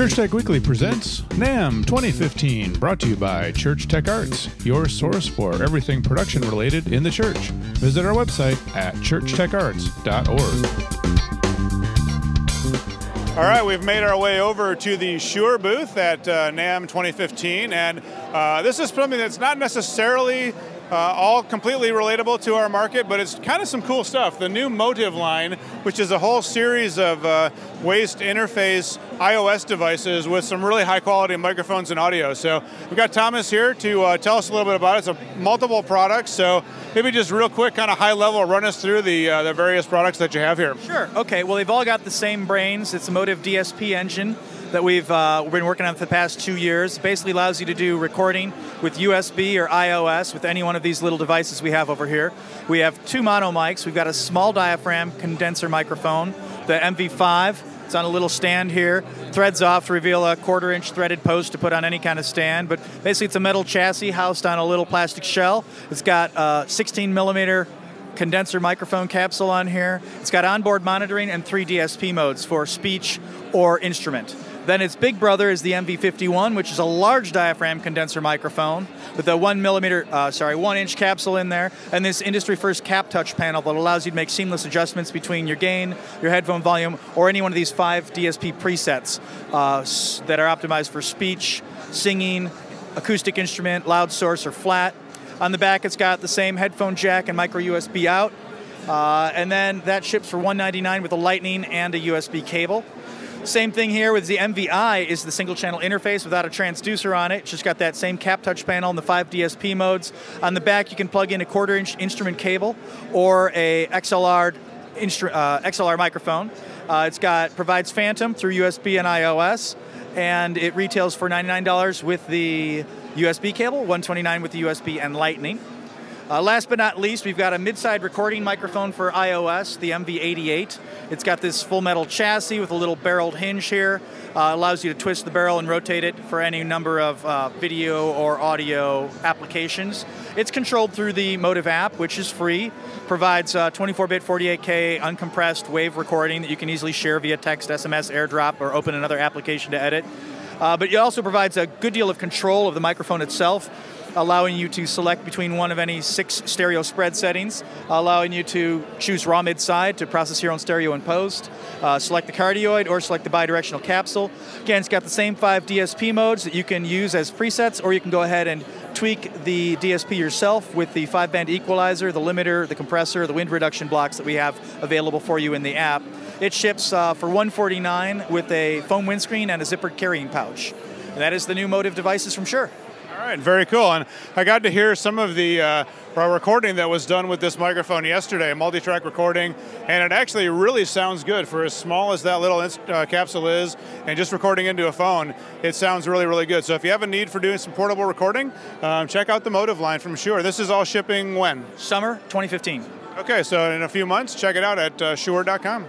Church Tech Weekly presents NAMM 2015, brought to you by Church Tech Arts, your source for everything production related in the church. Visit our website at churchtecharts.org. All right, we've made our way over to the Shure booth at uh, NAMM 2015, and uh, this is something that's not necessarily uh, all completely relatable to our market, but it's kind of some cool stuff. The new Motiv line, which is a whole series of uh, ways to interface iOS devices with some really high quality microphones and audio. So we've got Thomas here to uh, tell us a little bit about it. It's a multiple products, so maybe just real quick, kind of high level, run us through the uh, the various products that you have here. Sure. Okay. Well, they've all got the same brains. It's a Motiv DSP engine that we've uh, been working on for the past two years. Basically allows you to do recording with USB or iOS with any one of these little devices we have over here. We have two mono mics. We've got a small diaphragm condenser microphone, the MV5. It's on a little stand here. Threads off to reveal a quarter inch threaded post to put on any kind of stand. But basically, it's a metal chassis housed on a little plastic shell. It's got a 16 millimeter condenser microphone capsule on here. It's got onboard monitoring and three DSP modes for speech or instrument. Then its big brother is the MV51, which is a large diaphragm condenser microphone with a one millimeter, uh, sorry, one inch capsule in there, and this industry first cap touch panel that allows you to make seamless adjustments between your gain, your headphone volume, or any one of these five DSP presets uh, that are optimized for speech, singing, acoustic instrument, loud source, or flat. On the back, it's got the same headphone jack and micro USB out. Uh, and then that ships for 199 with a lightning and a USB cable. Same thing here with the MVI is the single channel interface without a transducer on it. It's just got that same cap touch panel and the five DSP modes. On the back, you can plug in a quarter inch instrument cable or a XLR, uh, XLR microphone. Uh, it's got provides Phantom through USB and iOS, and it retails for $99 with the USB cable, 129 with the USB and Lightning. Uh, last but not least, we've got a mid-side recording microphone for iOS, the MV88. It's got this full metal chassis with a little barreled hinge here. Uh, allows you to twist the barrel and rotate it for any number of uh, video or audio applications. It's controlled through the Motiv app, which is free. Provides 24-bit 48K uncompressed wave recording that you can easily share via text, SMS, AirDrop, or open another application to edit. Uh, but it also provides a good deal of control of the microphone itself allowing you to select between one of any six stereo spread settings, allowing you to choose raw mid side to process your own stereo in post, uh, select the cardioid or select the bidirectional capsule. Again, it's got the same five DSP modes that you can use as presets, or you can go ahead and tweak the DSP yourself with the five band equalizer, the limiter, the compressor, the wind reduction blocks that we have available for you in the app. It ships uh, for 149 with a foam windscreen and a zippered carrying pouch. And that is the new Motiv devices from Shure. All right, very cool. And I got to hear some of the uh, recording that was done with this microphone yesterday, a multi-track recording, and it actually really sounds good for as small as that little uh, capsule is, and just recording into a phone, it sounds really, really good. So if you have a need for doing some portable recording, um, check out the Motiv line from Shure. This is all shipping when? Summer 2015. Okay, so in a few months, check it out at uh, shure.com.